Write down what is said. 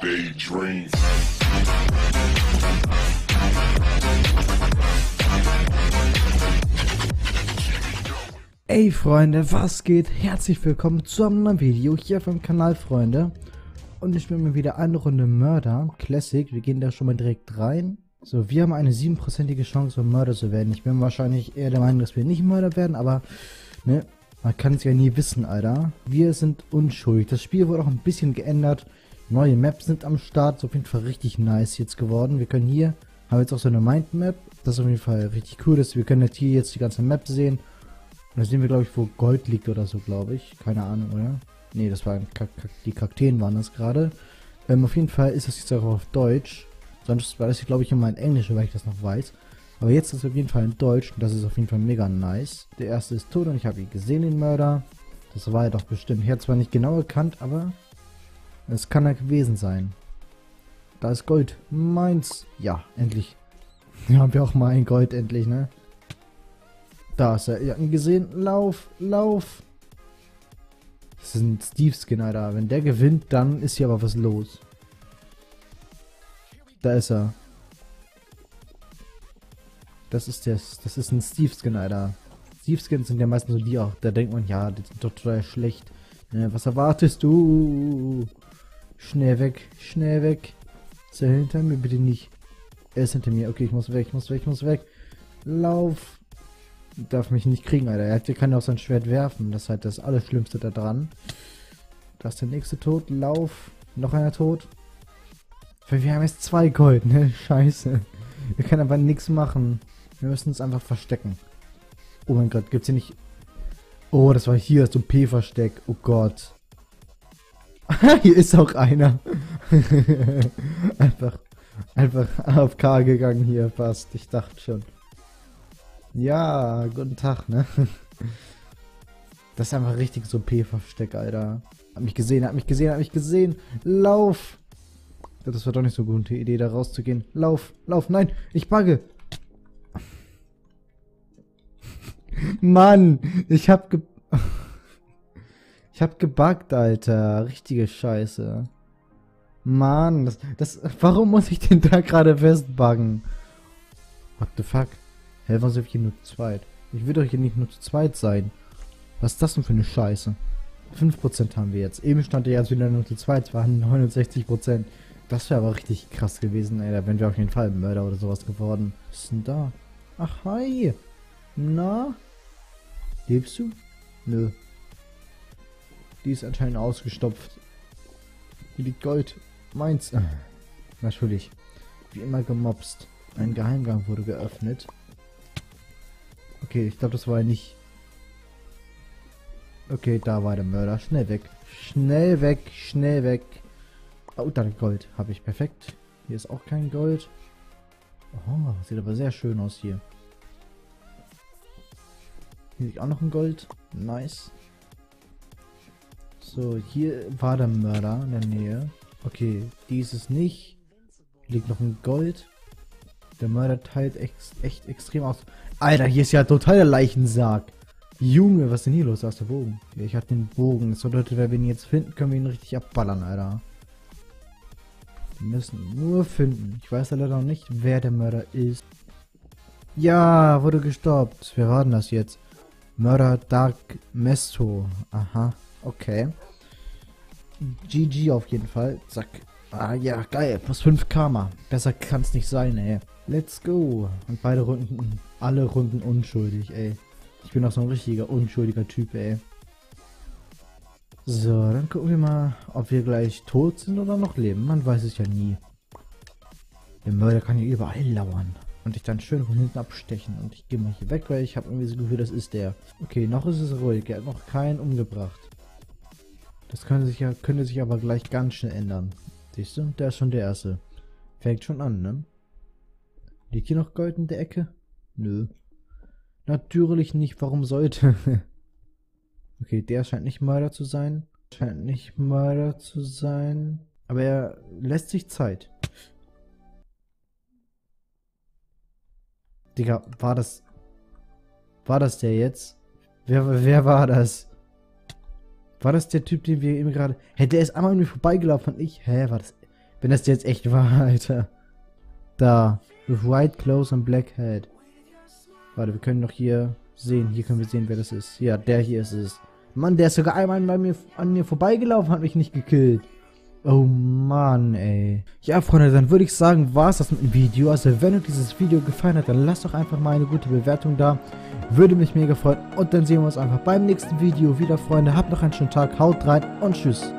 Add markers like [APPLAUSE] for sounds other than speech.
daydream. Ey Freunde, was geht? Herzlich willkommen zu einem neuen Video hier vom Kanal, Freunde. Und ich bin mal wieder eine Runde Mörder, Classic. Wir gehen da schon mal direkt rein. So, wir haben eine 7%ige Chance, um Mörder zu werden. Ich bin wahrscheinlich eher der Meinung, dass wir nicht Mörder werden, aber, ne, man kann es ja nie wissen, Alter. Wir sind unschuldig. Das Spiel wurde auch ein bisschen geändert. Neue Maps sind am Start. Ist auf jeden Fall richtig nice jetzt geworden. Wir können hier, haben jetzt auch so eine Mindmap. Das ist auf jeden Fall richtig cool. Dass wir können jetzt hier jetzt die ganze Map sehen. Und da sehen wir, glaube ich, wo Gold liegt oder so, glaube ich. Keine Ahnung, oder? Ne, das waren die Kakteen waren das gerade. Ähm, auf jeden Fall ist das jetzt auch auf Deutsch. Sonst war das, glaube ich, immer in Englisch, weil ich das noch weiß. Aber jetzt ist es auf jeden Fall in Deutsch und das ist auf jeden Fall mega nice. Der erste ist tot und ich habe ihn gesehen, den Mörder. Das war er doch bestimmt. Ich habe zwar nicht genau erkannt, aber es kann er gewesen sein. Da ist Gold. Meins. Ja, endlich. Hier [LAUGHS] haben wir auch mal ein Gold, endlich, ne? Da ist er. Ihr habt ihn gesehen. Lauf, lauf. Das ist ein Steve-Skin, Alter. Wenn der gewinnt, dann ist hier aber was los. Da ist er. Das ist der, das ist ein Steve-Skin, Alter. Steve-Skins sind ja meistens so die auch. Da denkt man, ja, die sind doch total schlecht. Ja, was erwartest du? Schnell weg, schnell weg. Ist er hinter mir? Bitte nicht. Er ist hinter mir. Okay, ich muss weg, ich muss weg, ich muss weg. Lauf darf mich nicht kriegen, Alter. Er kann ja auch sein Schwert werfen. Das ist halt das Allerschlimmste da dran. Da ist der nächste tot. Lauf. Noch einer tot. Wir haben jetzt zwei Gold, ne? [LAUGHS] Scheiße. Wir können aber nichts machen. Wir müssen uns einfach verstecken. Oh mein Gott, gibt's hier nicht... Oh, das war hier, so ein P-Versteck. Oh Gott. [LAUGHS] hier ist auch einer. [LAUGHS] einfach, einfach auf K gegangen hier fast. Ich dachte schon. Ja, guten Tag, ne? [LAUGHS] Das ist einfach richtig so P-Versteck, Alter. Hat mich gesehen, hat mich gesehen, hat mich gesehen. Lauf! Das war doch nicht so eine gute Idee, da rauszugehen. Lauf, lauf, nein, ich bugge. Mann, ich hab ge... Ich hab gebuggt, Alter. Richtige Scheiße. Mann, das, das... Warum muss ich den da gerade festbuggen? What the fuck? Hä, was soll ich hier nur zu zweit? Ich will doch hier nicht nur zu zweit sein. Was ist das denn für eine Scheiße? 5% haben wir jetzt. Eben stand er jetzt wieder nur zu zweit, es waren 69%. Das wäre aber richtig krass gewesen, ey. Da wären wir auf jeden Fall Mörder oder sowas geworden. Was ist denn da? Ach, hi. Na? Lebst du? Nö. Die ist anscheinend ausgestopft. Hier liegt Gold. Meins. Natürlich. Wie immer gemobst. Ein Geheimgang wurde geöffnet. Okay, ich glaube, das war ja nicht... Okay, da war der Mörder. Schnell weg. Schnell weg, schnell weg. Oh, da Gold habe ich. Perfekt. Hier ist auch kein Gold. Oh, sieht aber sehr schön aus hier. Hier liegt auch noch ein Gold. Nice. So, hier war der Mörder in der Nähe. Okay, dieses nicht. Hier liegt noch ein Gold. Der Mörder teilt echt, echt extrem aus. Alter, hier ist ja total der Leichensarg. Junge, was ist denn hier los? Da ist der Bogen. Ja, ich hab den Bogen. So Leute, wenn wir ihn jetzt finden, können wir ihn richtig abballern, Alter. Wir müssen nur finden. Ich weiß leider noch nicht, wer der Mörder ist. Ja, wurde gestoppt. Wer war denn das jetzt? Mörder Dark Mesto. Aha, okay. GG auf jeden Fall. Zack. Ah ja, geil. Plus 5 Karma. Besser kann's nicht sein, ey. Let's go. Und beide Runden, alle Runden unschuldig, ey. Ich bin auch so ein richtiger unschuldiger Typ, ey. So, dann gucken wir mal, ob wir gleich tot sind oder noch leben. Man weiß es ja nie. Der Mörder kann ja überall lauern. Und dich dann schön von hinten abstechen. Und ich gehe mal hier weg, weil ich habe irgendwie das Gefühl, das ist der. Okay, noch ist es ruhig. Er hat noch keinen umgebracht. Das könnte sich ja, könnte sich aber gleich ganz schnell ändern. Siehst du? Der ist schon der Erste. Fängt schon an, ne? Liegt hier noch Gold in der Ecke? Nö. Natürlich nicht. Warum sollte? [LAUGHS] okay, der scheint nicht Mörder zu sein. Scheint nicht Mörder zu sein. Aber er lässt sich Zeit. Digga, war das... War das der jetzt? Wer, wer war das? War das der Typ, den wir eben gerade... Hä, der ist einmal an mir vorbeigelaufen und ich... Hä, war das... Wenn das jetzt echt war, [LAUGHS] Alter. Da. With white clothes and black head. Warte, wir können doch hier sehen. Hier können wir sehen, wer das ist. Ja, der hier ist es. Mann, der ist sogar einmal bei mir, an mir vorbeigelaufen, hat mich nicht gekillt. Oh Mann, ey. Ja, Freunde, dann würde ich sagen, war es das mit dem Video. Also, wenn euch dieses Video gefallen hat, dann lasst doch einfach mal eine gute Bewertung da. Würde mich mega freuen. Und dann sehen wir uns einfach beim nächsten Video wieder, Freunde. Habt noch einen schönen Tag, haut rein und tschüss.